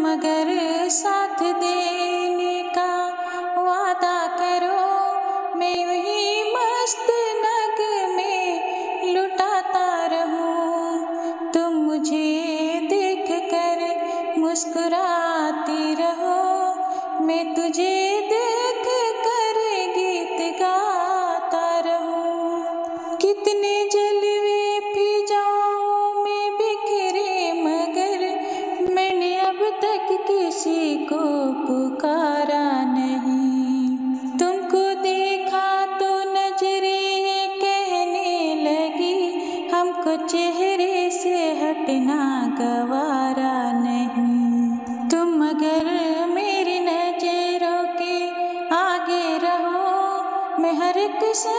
मगर साथ देने का वादा करो। मैं वही मस्त नग में लुटाता रहूँ। तुम मुझे देख कर मुस्कुराती रहो। मैं तुझे देख कर गीत गाता रहूँ। कितने जलवे अब तक किसी को पुकारा नहीं। तुमको देखा तो नजरे कहने लगी, हमको चेहरे से हटना गवारा नहीं। तुम अगर मेरी नज़रों के आगे रहो, मैं हर एक से